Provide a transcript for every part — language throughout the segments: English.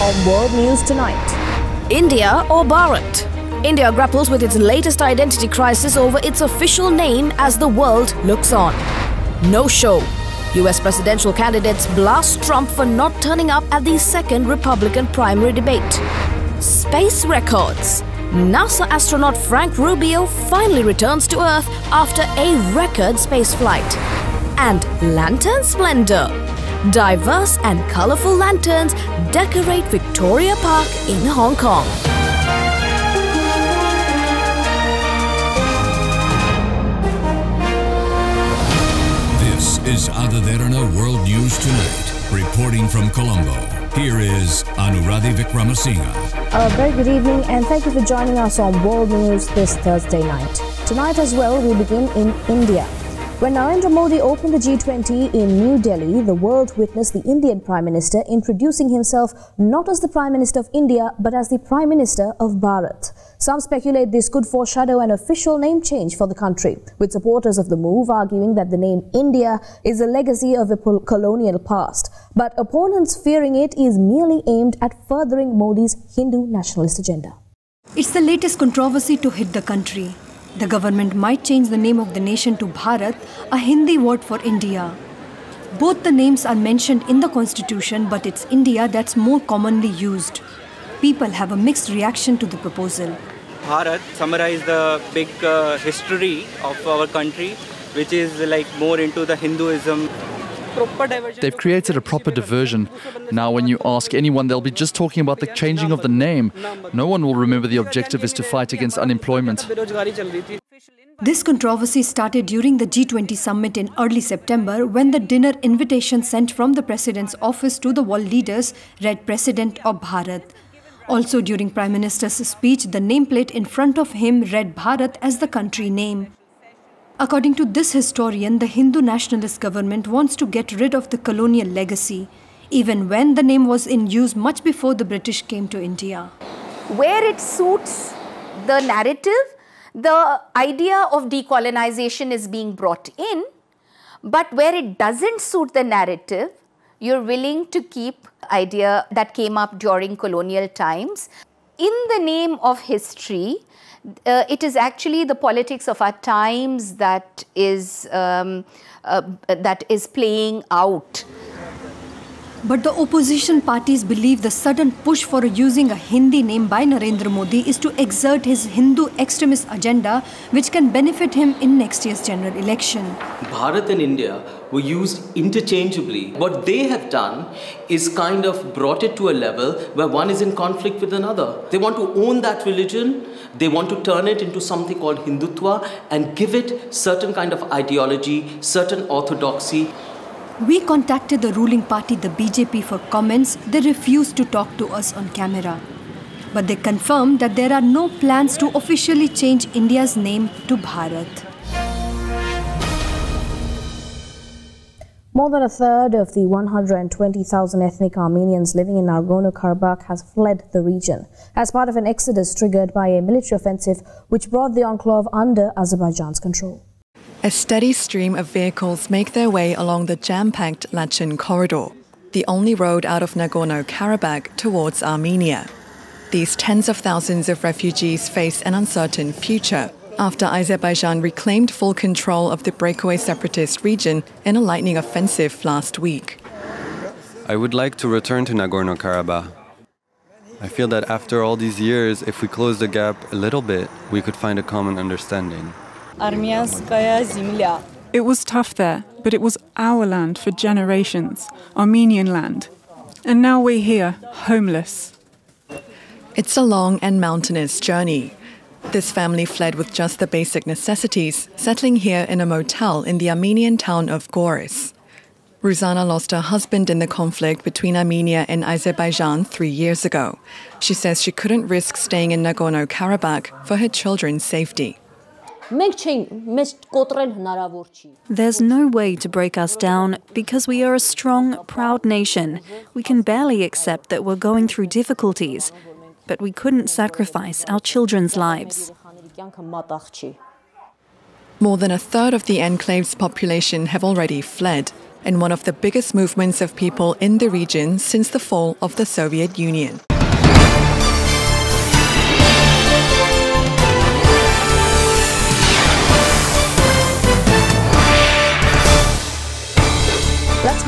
on World News Tonight. India or Bharat? India grapples with its latest identity crisis over its official name as the world looks on. No show. US presidential candidates blast Trump for not turning up at the second Republican primary debate. Space records. NASA astronaut Frank Rubio finally returns to Earth after a record space flight. And lantern splendor. Diverse and colorful lanterns decorate Victoria Park in Hong Kong. This is Ada Derana World News Tonight. Reporting from Colombo, here is Anuradhi Vikramasinghe. A very good evening and thank you for joining us on World News this Thursday night. Tonight as well, we begin in India. When Narendra Modi opened the G20 in New Delhi, the world witnessed the Indian Prime Minister introducing himself not as the Prime Minister of India but as the Prime Minister of Bharat. Some speculate this could foreshadow an official name change for the country, with supporters of the move arguing that the name India is a legacy of a colonial past, but opponents fearing it is merely aimed at furthering Modi's Hindu nationalist agenda. It's the latest controversy to hit the country. The government might change the name of the nation to Bharat, a Hindi word for India. Both the names are mentioned in the constitution, but it's India that's more commonly used. People have a mixed reaction to the proposal. Bharat summarizes the big uh, history of our country, which is like more into the Hinduism. They've created a proper diversion. Now, when you ask anyone, they'll be just talking about the changing of the name. No one will remember the objective is to fight against unemployment. This controversy started during the G20 summit in early September when the dinner invitation sent from the president's office to the world leaders read President of Bharat. Also during Prime Minister's speech, the nameplate in front of him read Bharat as the country name. According to this historian, the Hindu nationalist government wants to get rid of the colonial legacy, even when the name was in use much before the British came to India. Where it suits the narrative, the idea of decolonization is being brought in, but where it doesn't suit the narrative, you're willing to keep idea that came up during colonial times. In the name of history, uh, it is actually the politics of our times that is um, uh, that is playing out. But the opposition parties believe the sudden push for using a Hindi name by Narendra Modi is to exert his Hindu extremist agenda, which can benefit him in next year's general election. Bharat and India were used interchangeably. What they have done is kind of brought it to a level where one is in conflict with another. They want to own that religion, they want to turn it into something called Hindutva and give it certain kind of ideology, certain orthodoxy. We contacted the ruling party, the BJP, for comments. They refused to talk to us on camera. But they confirmed that there are no plans to officially change India's name to Bharat. More than a third of the 120,000 ethnic Armenians living in Nagorno-Karabakh has fled the region as part of an exodus triggered by a military offensive which brought the enclave under Azerbaijan's control. A steady stream of vehicles make their way along the jam-packed Lachin corridor, the only road out of Nagorno-Karabakh towards Armenia. These tens of thousands of refugees face an uncertain future after Azerbaijan reclaimed full control of the breakaway separatist region in a lightning offensive last week. I would like to return to Nagorno Karabakh. I feel that after all these years, if we close the gap a little bit, we could find a common understanding. It was tough there, but it was our land for generations, Armenian land. And now we're here, homeless. It's a long and mountainous journey. This family fled with just the basic necessities, settling here in a motel in the Armenian town of Goris. Ruzana lost her husband in the conflict between Armenia and Azerbaijan three years ago. She says she couldn't risk staying in Nagorno Karabakh for her children's safety. There's no way to break us down because we are a strong, proud nation. We can barely accept that we're going through difficulties, but we couldn't sacrifice our children's lives. More than a third of the enclave's population have already fled. in one of the biggest movements of people in the region since the fall of the Soviet Union.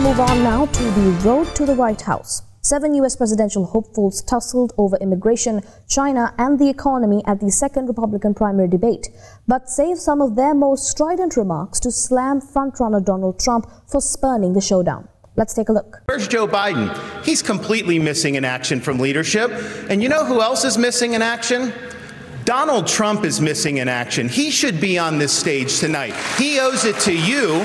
Move on now to the road to the White House. Seven U.S. presidential hopefuls tussled over immigration, China, and the economy at the second Republican primary debate, but saved some of their most strident remarks to slam frontrunner Donald Trump for spurning the showdown. Let's take a look. Where's Joe Biden? He's completely missing in action from leadership. And you know who else is missing in action? Donald Trump is missing in action. He should be on this stage tonight. He owes it to you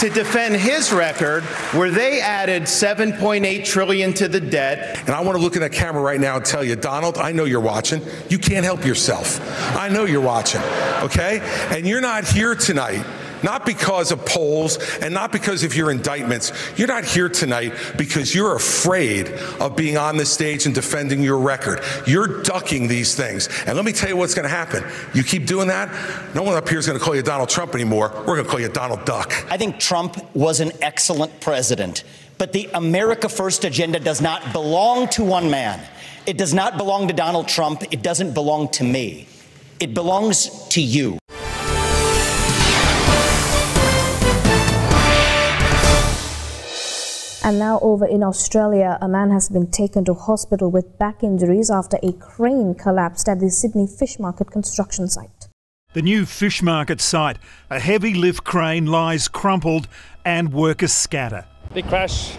to defend his record where they added 7.8 trillion to the debt. And I want to look in that camera right now and tell you, Donald, I know you're watching. You can't help yourself. I know you're watching. Okay? And you're not here tonight not because of polls and not because of your indictments. You're not here tonight because you're afraid of being on the stage and defending your record. You're ducking these things. And let me tell you what's going to happen. You keep doing that, no one up here is going to call you Donald Trump anymore. We're going to call you Donald Duck. I think Trump was an excellent president, but the America First agenda does not belong to one man. It does not belong to Donald Trump. It doesn't belong to me. It belongs to you. And now over in Australia, a man has been taken to hospital with back injuries after a crane collapsed at the Sydney Fish Market construction site. The new fish market site, a heavy lift crane lies crumpled and workers scatter. Big crash,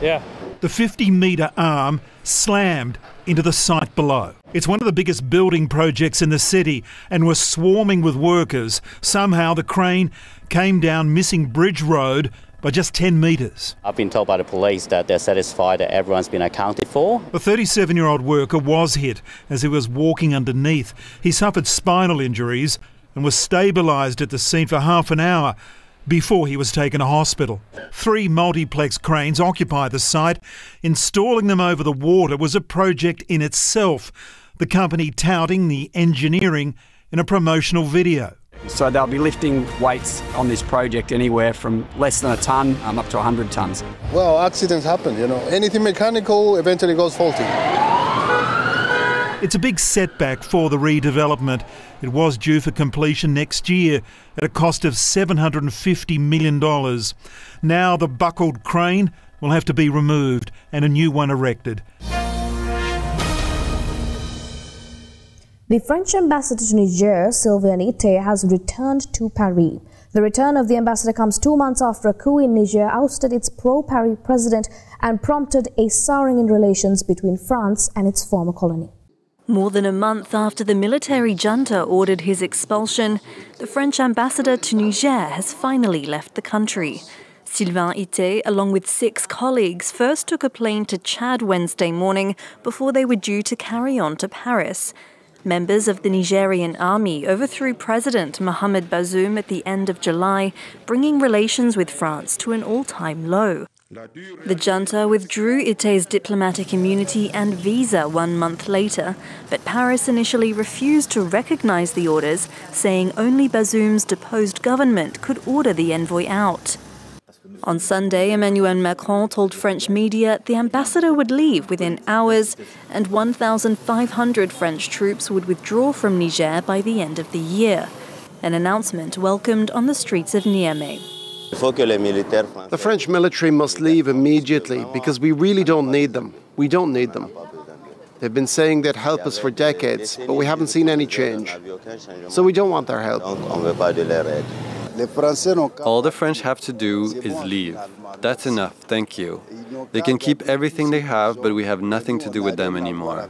yeah. The 50 metre arm slammed into the site below. It's one of the biggest building projects in the city and was swarming with workers. Somehow the crane came down Missing Bridge Road by just 10 metres. I've been told by the police that they're satisfied that everyone's been accounted for. The 37 year old worker was hit as he was walking underneath. He suffered spinal injuries and was stabilised at the scene for half an hour before he was taken to hospital. Three multiplex cranes occupy the site. Installing them over the water was a project in itself, the company touting the engineering in a promotional video. So they'll be lifting weights on this project anywhere from less than a tonne um, up to 100 tonnes. Well, accidents happen, you know. Anything mechanical eventually goes faulty. It's a big setback for the redevelopment. It was due for completion next year at a cost of $750 million. Now the buckled crane will have to be removed and a new one erected. The French ambassador to Niger, Sylvain Itté, has returned to Paris. The return of the ambassador comes two months after a coup in Niger ousted its pro-Paris president and prompted a souring in relations between France and its former colony. More than a month after the military junta ordered his expulsion, the French ambassador to Niger has finally left the country. Sylvain Itté, along with six colleagues, first took a plane to Chad Wednesday morning before they were due to carry on to Paris. Members of the Nigerian army overthrew President Mohamed Bazoum at the end of July, bringing relations with France to an all time low. The junta withdrew Itté's diplomatic immunity and visa one month later, but Paris initially refused to recognize the orders, saying only Bazoum's deposed government could order the envoy out. On Sunday, Emmanuel Macron told French media the ambassador would leave within hours and 1,500 French troops would withdraw from Niger by the end of the year. An announcement welcomed on the streets of Niamey. The French military must leave immediately because we really don't need them. We don't need them. They've been saying they'd help us for decades, but we haven't seen any change. So we don't want their help. All the French have to do is leave. That's enough, thank you. They can keep everything they have, but we have nothing to do with them anymore.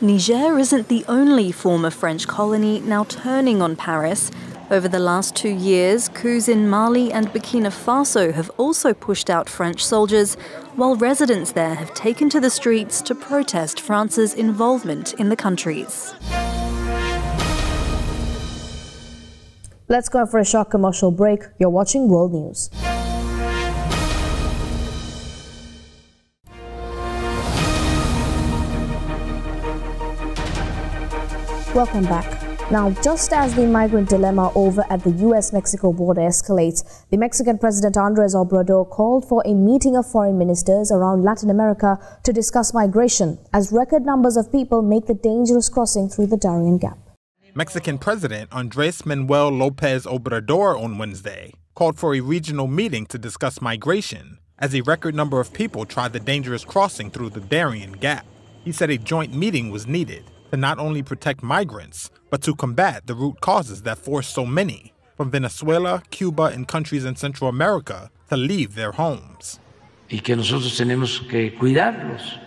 Niger isn't the only former French colony now turning on Paris. Over the last two years, coups in Mali and Burkina Faso have also pushed out French soldiers, while residents there have taken to the streets to protest France's involvement in the countries. Let's go for a short commercial break. You're watching World News. Welcome back. Now, just as the migrant dilemma over at the US Mexico border escalates, the Mexican President Andres Obrador called for a meeting of foreign ministers around Latin America to discuss migration, as record numbers of people make the dangerous crossing through the Darien Gap. Mexican President Andres Manuel Lopez Obrador on Wednesday called for a regional meeting to discuss migration, as a record number of people tried the dangerous crossing through the Darien Gap. He said a joint meeting was needed to not only protect migrants, but to combat the root causes that force so many from Venezuela, Cuba, and countries in Central America to leave their homes. Y que nosotros tenemos que cuidarlos.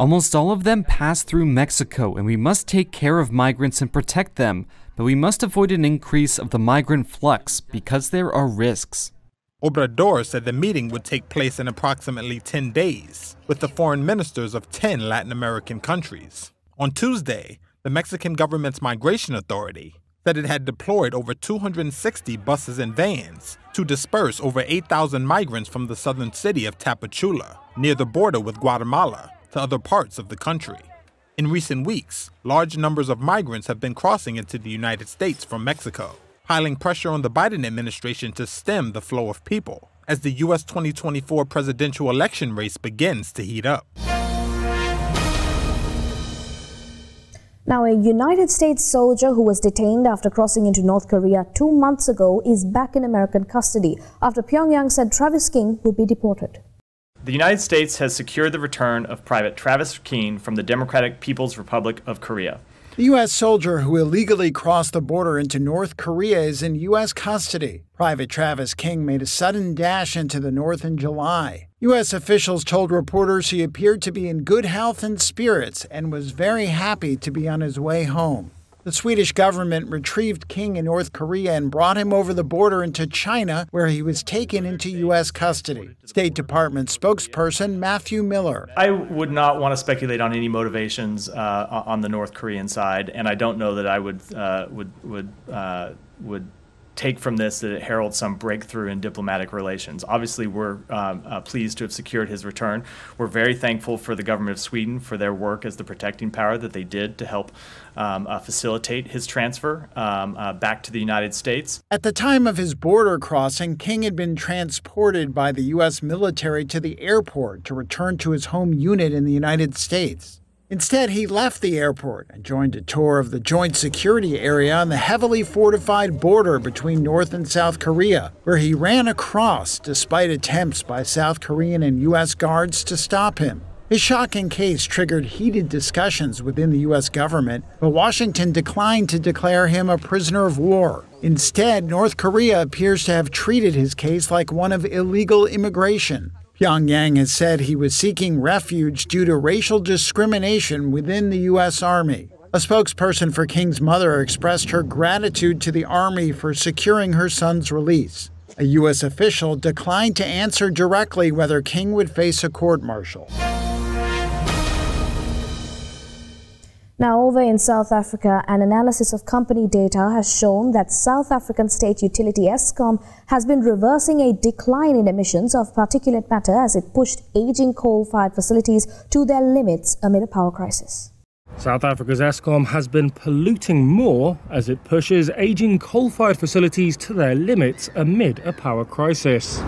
Almost all of them pass through Mexico, and we must take care of migrants and protect them, but we must avoid an increase of the migrant flux because there are risks. Obrador said the meeting would take place in approximately 10 days with the foreign ministers of 10 Latin American countries. On Tuesday, the Mexican government's migration authority said it had deployed over 260 buses and vans to disperse over 8,000 migrants from the southern city of Tapachula, near the border with Guatemala, to other parts of the country. In recent weeks, large numbers of migrants have been crossing into the United States from Mexico, piling pressure on the Biden administration to stem the flow of people as the U.S. 2024 presidential election race begins to heat up. Now, a United States soldier who was detained after crossing into North Korea two months ago is back in American custody after Pyongyang said Travis King would be deported. The United States has secured the return of Private Travis King from the Democratic People's Republic of Korea. The U.S. soldier who illegally crossed the border into North Korea is in U.S. custody. Private Travis King made a sudden dash into the North in July. U.S. officials told reporters he appeared to be in good health and spirits and was very happy to be on his way home. The Swedish government retrieved King in North Korea and brought him over the border into China, where he was taken into U.S. custody. State Department spokesperson Matthew Miller. I would not want to speculate on any motivations uh, on the North Korean side, and I don't know that I would uh, would would uh, would take from this that it heralds some breakthrough in diplomatic relations. Obviously, we're um, uh, pleased to have secured his return. We're very thankful for the government of Sweden for their work as the protecting power that they did to help um, uh, facilitate his transfer um, uh, back to the United States. At the time of his border crossing, King had been transported by the U.S. military to the airport to return to his home unit in the United States. Instead, he left the airport and joined a tour of the joint security area on the heavily fortified border between North and South Korea, where he ran across despite attempts by South Korean and U.S. guards to stop him. His shocking case triggered heated discussions within the U.S. government, but Washington declined to declare him a prisoner of war. Instead, North Korea appears to have treated his case like one of illegal immigration. Pyongyang has said he was seeking refuge due to racial discrimination within the U.S. Army. A spokesperson for King's mother expressed her gratitude to the Army for securing her son's release. A U.S. official declined to answer directly whether King would face a court martial. Now, over in South Africa, an analysis of company data has shown that South African state utility Eskom has been reversing a decline in emissions of particulate matter as it pushed aging coal-fired facilities to their limits amid a power crisis. South Africa's Eskom has been polluting more as it pushes aging coal-fired facilities to their limits amid a power crisis.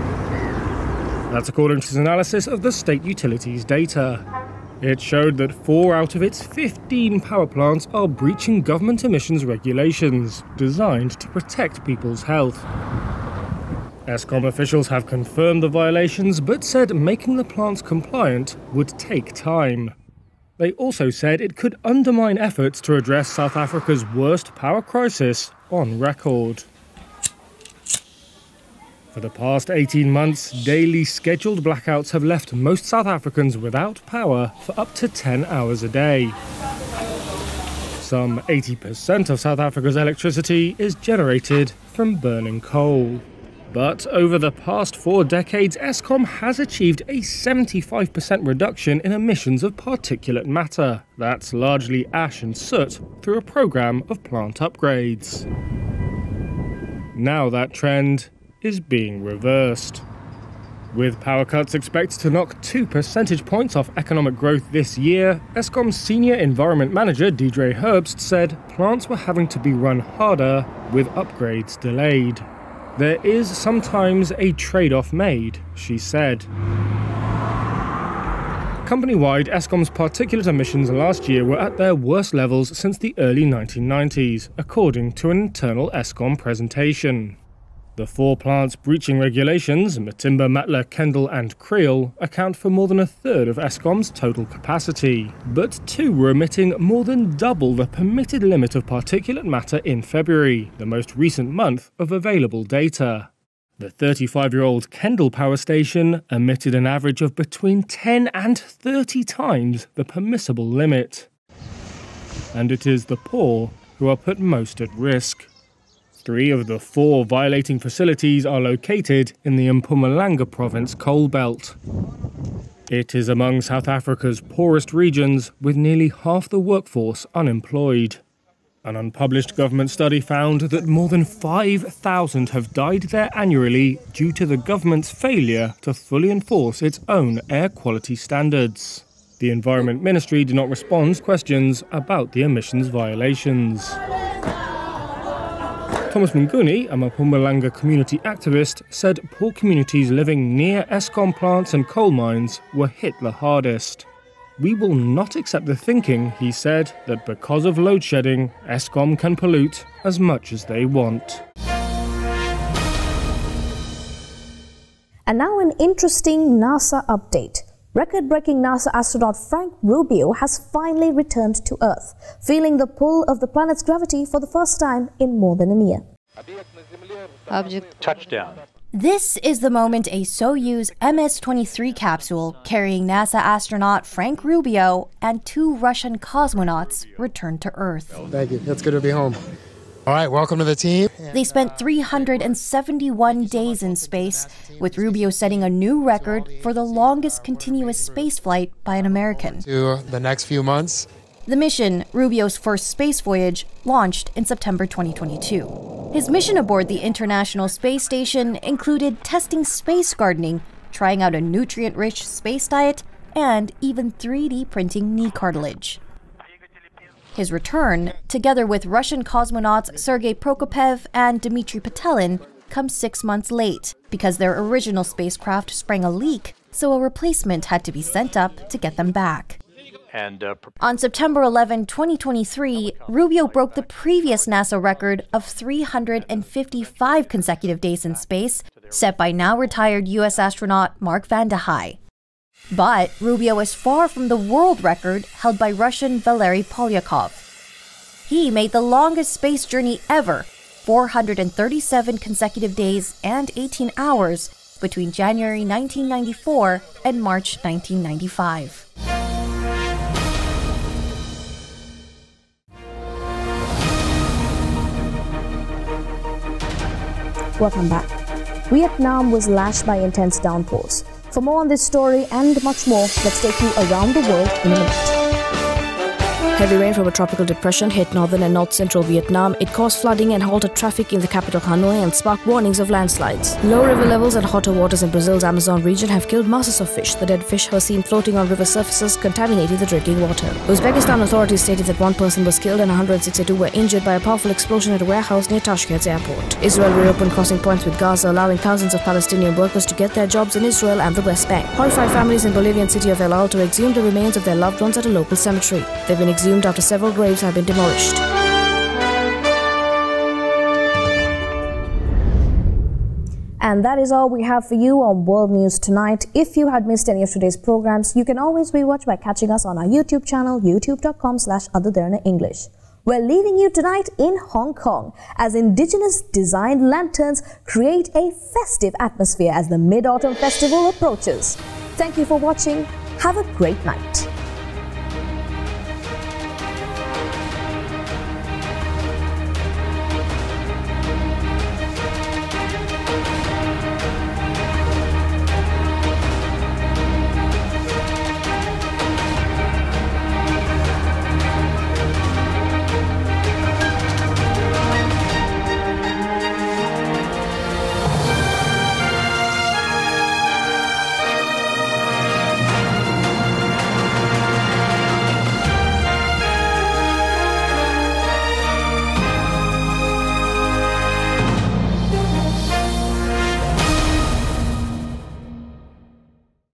That's according to an analysis of the state utilities data. It showed that four out of its 15 power plants are breaching government emissions regulations designed to protect people's health. Eskom officials have confirmed the violations but said making the plants compliant would take time. They also said it could undermine efforts to address South Africa's worst power crisis on record. For the past 18 months, daily scheduled blackouts have left most South Africans without power for up to 10 hours a day. Some 80% of South Africa's electricity is generated from burning coal. But over the past four decades, Eskom has achieved a 75% reduction in emissions of particulate matter. That's largely ash and soot through a program of plant upgrades. Now that trend is being reversed. With power cuts expected to knock two percentage points off economic growth this year, Eskom's senior environment manager Deidre Herbst said plants were having to be run harder with upgrades delayed. There is sometimes a trade off made, she said. Company wide, Eskom's particulate emissions last year were at their worst levels since the early 1990s, according to an internal Eskom presentation. The four plants breaching regulations, Matimba, Matla, Kendal, and Kriel, account for more than a third of Eskom's total capacity. But two were emitting more than double the permitted limit of particulate matter in February, the most recent month of available data. The 35 year old Kendal power station emitted an average of between 10 and 30 times the permissible limit. And it is the poor who are put most at risk. Three of the four violating facilities are located in the Mpumalanga province coal belt. It is among South Africa's poorest regions, with nearly half the workforce unemployed. An unpublished government study found that more than 5,000 have died there annually due to the government's failure to fully enforce its own air quality standards. The Environment Ministry did not respond to questions about the emissions violations. Thomas Mnguni, a Mpumalanga community activist, said poor communities living near Eskom plants and coal mines were hit the hardest. We will not accept the thinking, he said, that because of load shedding, Eskom can pollute as much as they want. And now an interesting NASA update. Record breaking NASA astronaut Frank Rubio has finally returned to Earth, feeling the pull of the planet's gravity for the first time in more than a year. Object touchdown. This is the moment a Soyuz MS 23 capsule carrying NASA astronaut Frank Rubio and two Russian cosmonauts returned to Earth. Thank you. It's good to be home. All right, welcome to the team. They spent 371 days in space, with Rubio setting a new record for the longest continuous spaceflight by an American. To the next few months. The mission, Rubio's first space voyage, launched in September 2022. His mission aboard the International Space Station included testing space gardening, trying out a nutrient rich space diet, and even 3D printing knee cartilage. His return, together with Russian cosmonauts Sergei Prokopyev and Dmitry Petelin, comes six months late because their original spacecraft sprang a leak, so a replacement had to be sent up to get them back. And uh, on September 11, 2023, Rubio broke the previous NASA record of 355 consecutive days in space, set by now retired U.S. astronaut Mark Vande Hei. But Rubio is far from the world record held by Russian Valery Polyakov. He made the longest space journey ever 437 consecutive days and 18 hours between January 1994 and March 1995. Welcome back. Vietnam was lashed by intense downpours. For more on this story and much more, let's take you around the world in a minute. Heavy rain from a tropical depression hit northern and north central Vietnam. It caused flooding and halted traffic in the capital Hanoi and sparked warnings of landslides. Low river levels and hotter waters in Brazil's Amazon region have killed masses of fish. The dead fish were seen floating on river surfaces, contaminating the drinking water. Uzbekistan authorities stated that one person was killed and 162 were injured by a powerful explosion at a warehouse near Tashkent's airport. Israel reopened crossing points with Gaza, allowing thousands of Palestinian workers to get their jobs in Israel and the West Bank. Horrified families in Bolivian city of El Alto exhumed the remains of their loved ones at a local cemetery. They've been exhumed after several graves have been demolished. And that is all we have for you on World News Tonight. If you had missed any of today's programs, you can always rewatch by catching us on our YouTube channel, youtube.com slash English. We're leaving you tonight in Hong Kong as indigenous designed lanterns create a festive atmosphere as the Mid-Autumn Festival approaches. Thank you for watching. Have a great night.